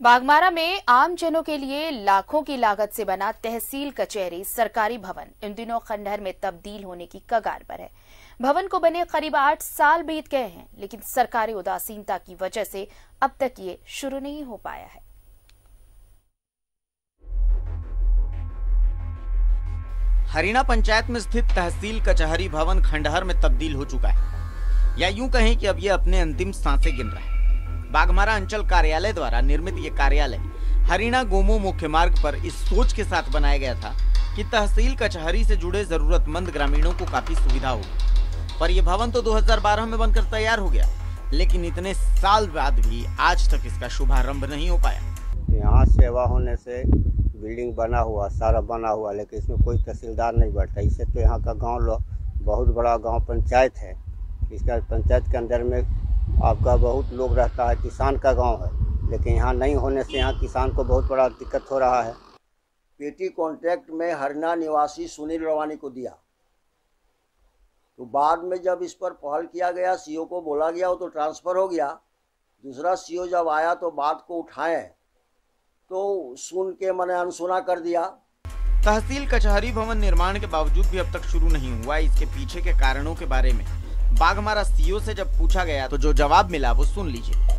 बागमारा में आम जनों के लिए लाखों की लागत से बना तहसील कचहरी, सरकारी भवन। इन दिनों खंडहर में तब्दील होने की कगार पर है। भवन को बने करीब आठ साल बीत गए हैं, लेकिन सरकारी उदासीनता की वजह से अब तक ये शुरू नहीं हो पाया है। हरियाणा पंचायत में स्थित तहसील कचहरी भवन खंडहर में तब्दील हो चुका है। या यूँ कहें कि अब ये अपने अंतिम साँसें गिन रहा है। बागमारा अंचल कार्यालय द्वारा निर्मित ये कार्यालय हरिणा गोमो मुख्य मार्ग पर इस सोच के साथ बनाया गया था कि तहसील कचहरी से जुड़े जरूरतमंद ग्रामीणों को काफ़ी सुविधा होगी। पर यह भवन तो 2012 में बनकर तैयार हो गया, लेकिन इतने साल बाद भी आज तक इसका शुभारंभ नहीं हो पाया। यहाँ सेवा होने से बिल्डिंग बना हुआ, सारा बना हुआ, लेकिन इसमें कोई तहसीलदार नहीं बैठता। इससे तो यहाँ का गाँव बहुत बड़ा गाँव पंचायत है। इसका पंचायत के अंदर में आपका बहुत लोग रहता है किसान का गाँव है लेकिन यहाँ नहीं होने से यहाँ किसान को बहुत बड़ा दिक्कत हो रहा है। पेटी कॉन्ट्रैक्ट में हरना निवासी सुनील रवानी को दिया। तो बाद में जब इस पर पहल किया गया सीओ को बोला गया वो तो ट्रांसफ़र हो गया। दूसरा सीओ जब आया तो बात को उठाए तो सुन के मैंने अनसुना कर दिया। तहसील कचहरी भवन निर्माण के बावजूद भी अब तक शुरू नहीं हुआ इसके पीछे के कारणों के बारे में। बाघमारा सीओ से जब पूछा गया तो जो जवाब मिला वो सुन लीजिए।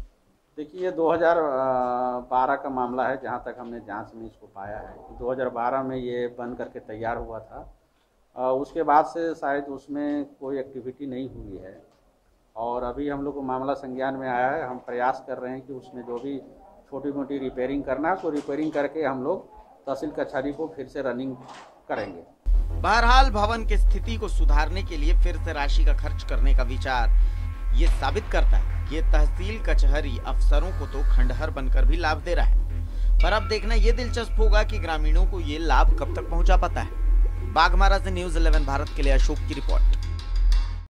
देखिए, ये 2012 का मामला है, जहाँ तक हमने जाँच में इसको पाया है। 2012 में ये बन करके तैयार हुआ था। उसके बाद से शायद उसमें कोई एक्टिविटी नहीं हुई है। और अभी हम लोग को मामला संज्ञान में आया है। हम प्रयास कर रहे हैं कि उसमें जो भी छोटी मोटी रिपेयरिंग करना है तो रिपेयरिंग करके हम लोग तहसील कचहरी को फिर से रनिंग करेंगे। बहरहाल भवन की स्थिति को सुधारने के लिए फिर से राशि का खर्च करने का विचार ये साबित करता है कि तहसील कचहरी अफसरों को तो खंडहर बनकर भी लाभ दे रहा है। पर अब देखना ये दिलचस्प होगा कि ग्रामीणों को ये लाभ कब तक पहुँचा पाता है। बाघमारा से न्यूज़ 11 भारत के लिए अशोक की रिपोर्ट।